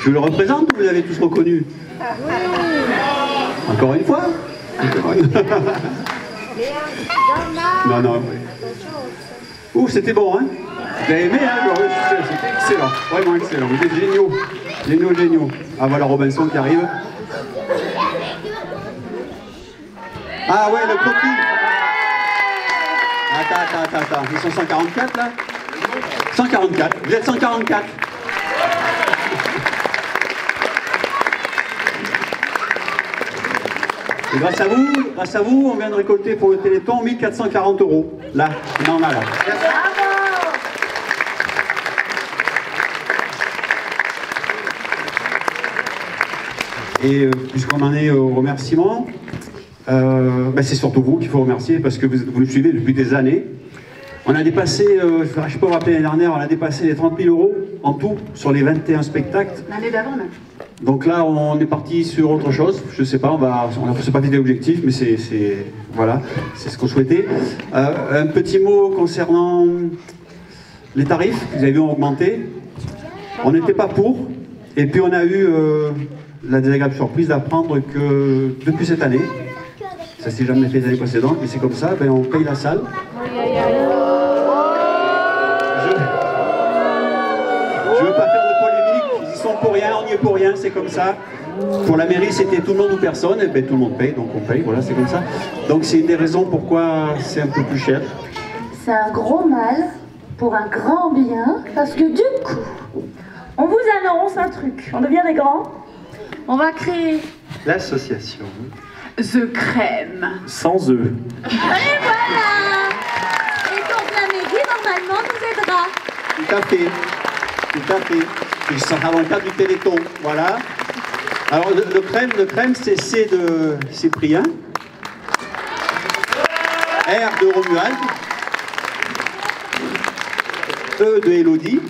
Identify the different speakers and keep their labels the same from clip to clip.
Speaker 1: Je le représente ou vous l'avez tous reconnu Encore une fois Non, non. Ouf, c'était bon, hein Vous avez aimé, hein C'était excellent, vraiment excellent. Vous êtes géniaux, géniaux, géniaux. Ah, voilà Robinson qui arrive. Ah ouais, le croquis Attends, attends, attends, attends. Ils sont 144, là 144, vous êtes 144 Et grâce à vous, grâce à vous, on vient de récolter pour le Téléthon 1440 euros. Là, on en a là. Et euh, puisqu'on en est au remerciement, euh, ben, c'est surtout vous qu'il faut remercier parce que vous, vous, nous suivez depuis des années. On a dépassé, euh, je ne peux pas rappeler l'année dernière, on a dépassé les 30 000 euros en tout sur les 21 spectacles.
Speaker 2: L'année d'avant même.
Speaker 1: Donc là, on est parti sur autre chose. Je ne sais pas, on va, on a pas des objectifs, mais c'est, voilà, c'est ce qu'on souhaitait. Euh, un petit mot concernant les tarifs, vous avez vu, ont augmenté. On n'était pas pour, et puis on a eu euh, la désagréable surprise d'apprendre que depuis cette année, ça s'est jamais fait les années précédentes, mais c'est comme ça, ben on paye la salle. N'y est pour rien, c'est comme ça. Pour la mairie, c'était tout le monde ou personne, et ben tout le monde paye, donc on paye, voilà, c'est comme ça. Donc c'est une des raisons pourquoi c'est un peu plus cher.
Speaker 3: C'est un gros mal pour un grand bien, parce que du coup, on vous annonce un truc, on devient des grands, on va créer
Speaker 1: l'association
Speaker 2: The Crème.
Speaker 1: Sans eux.
Speaker 3: Et voilà Et donc la mairie, normalement, nous aidera.
Speaker 1: Tout à fait. Tout à fait. Ils sont avant du Téléthon. Voilà. Alors, le, crème, le crème c'est C de Cyprien. R de Romuald. E de Elodie.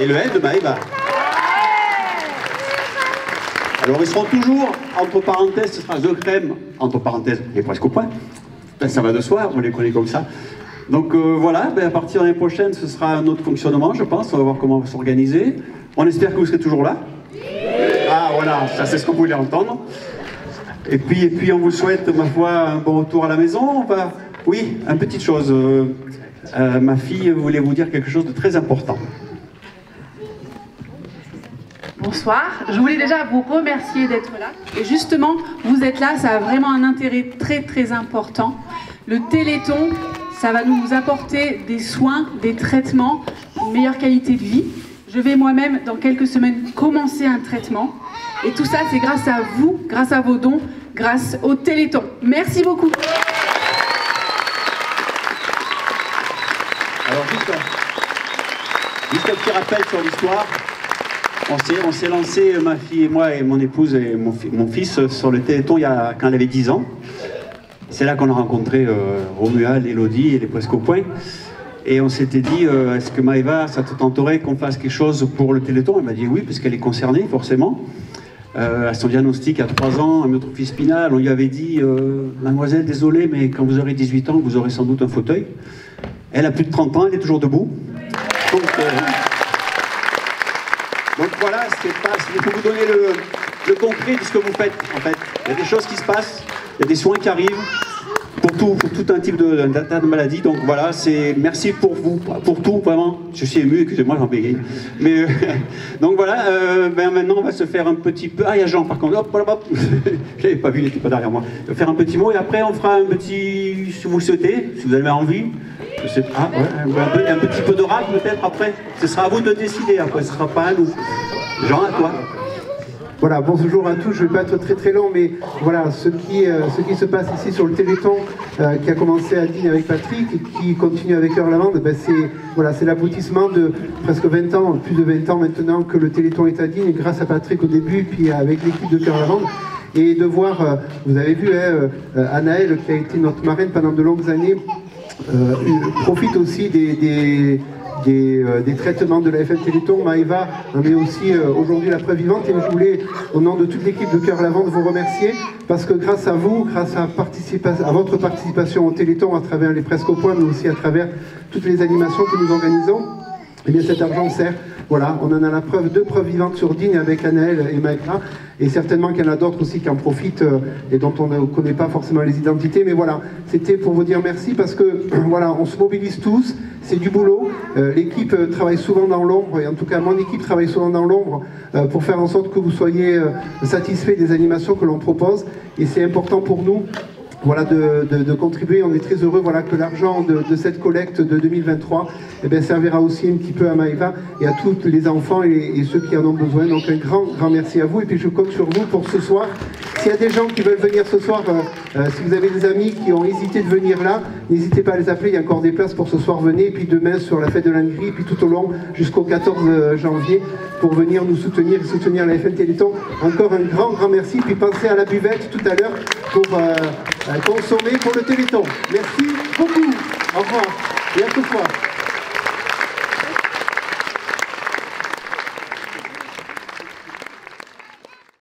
Speaker 1: Et le L de Maëva. Alors ils seront toujours, entre parenthèses, ce sera The Crème, entre parenthèses, et presque au point. Ben, ça va de soi, on les connaît comme ça. Donc euh, voilà, ben, à partir de l'année prochaine, ce sera un autre fonctionnement, je pense. On va voir comment on va s'organiser. On espère que vous serez toujours là. Ah voilà, ça c'est ce qu'on voulait entendre. Et puis, et puis on vous souhaite, ma foi, un bon retour à la maison. On va... Oui, une petite chose. Euh, euh, ma fille voulait vous dire quelque chose de très important.
Speaker 2: Bonsoir, je voulais déjà vous remercier d'être là. Et justement, vous êtes là, ça a vraiment un intérêt très très important. Le Téléthon, ça va nous apporter des soins, des traitements, une meilleure qualité de vie. Je vais moi-même, dans quelques semaines, commencer un traitement. Et tout ça, c'est grâce à vous, grâce à vos dons, grâce au Téléthon. Merci beaucoup.
Speaker 1: Alors, juste un, petit rappel sur l'histoire. On s'est lancé, ma fille et moi, et mon épouse et mon, mon fils, sur le Téléthon il y a, quand elle avait 10 ans. C'est là qu'on a rencontré euh, Romuald, Elodie et les Presque au Point. Et on s'était dit, euh, est-ce que Maëva, ça te tenterait qu'on fasse quelque chose pour le Téléthon? Elle m'a dit oui, parce qu'elle est concernée, forcément. Euh, à son diagnostic à 3 ans, amyotrophie spinale, on lui avait dit, euh, mademoiselle, désolé, mais quand vous aurez 18 ans, vous aurez sans doute un fauteuil. Elle a plus de 30 ans, elle est toujours debout. Donc, donc voilà, c'est pas, il faut vous donner le, le, concret de ce que vous faites, en fait. Il y a des choses qui se passent, il y a des soins qui arrivent tout, tout un type de, de, maladie. Donc voilà, c'est merci pour vous, pour tout, vraiment. Je suis ému, excusez-moi, j'en bégaye. Mais euh, donc voilà, euh, ben maintenant on va se faire un petit peu. Ah, il y Jean par contre, hop, hop, hop. Je l'avais pas vu, il n'était pas derrière moi. Faire un petit mot et après on fera un petit, si vous souhaitez, si vous avez envie. Un, petit peu rap peut-être après. Ce sera à vous de décider après, ce sera pas à nous. Jean, à toi.
Speaker 4: Voilà, bonjour à tous, je ne vais pas être très très long, mais voilà, ce qui, euh, se passe ici sur le Téléthon, euh, qui a commencé à Digne avec Patrick et qui continue avec Heure Lavande, ben c'est voilà, l'aboutissement de presque 20 ans, plus de 20 ans maintenant que le Téléthon est à Digne, grâce à Patrick au début, puis avec l'équipe de Cœur Lavande. Et de voir, euh, vous avez vu, hein, qui a été notre marraine pendant de longues années, profite aussi des des, euh, des, traitements de la FM Téléthon. Maëva est aussi euh, aujourd'hui la preuve vivante et je voulais, au nom de toute l'équipe de Cœur Lavande, vous remercier parce que grâce à vous, grâce à, à votre participation au Téléthon à travers les Presque au Point, mais aussi à travers toutes les animations que nous organisons, eh bien cet argent sert Voilà, on en a la preuve, deux preuves vivantes sur Digne avec Anaël et Maëtra. Et certainement qu'il y en a d'autres aussi qui en profitent euh, et dont on ne connaît pas forcément les identités. Mais voilà, c'était pour vous dire merci parce que voilà, on se mobilise tous, c'est du boulot. Euh, L'équipe euh, travaille souvent dans l'ombre, et en tout cas mon équipe travaille souvent dans l'ombre pour faire en sorte que vous soyez satisfaits des animations que l'on propose. Et c'est important pour nous voilà, de, contribuer. On est très heureux voilà, que l'argent de, de cette collecte de 2023 eh bien, servira aussi un petit peu à Maëva et à tous les enfants et, et ceux qui en ont besoin. Donc un grand, grand merci à vous. Et puis je compte sur vous pour ce soir. S'il y a des gens qui veulent venir ce soir, euh, euh, si vous avez des amis qui ont hésité de venir là, n'hésitez pas à les appeler. Il y a encore des places pour ce soir. Venez. Et puis demain sur la fête de l'Angrie, et puis tout au long jusqu'au 14 janvier pour venir nous soutenir et soutenir la FN Téléthon. Encore un grand, grand merci. Puis pensez à la buvette tout à l'heure pour euh, euh, consommer pour le Téléthon. Merci beaucoup. Au revoir et à ce soir.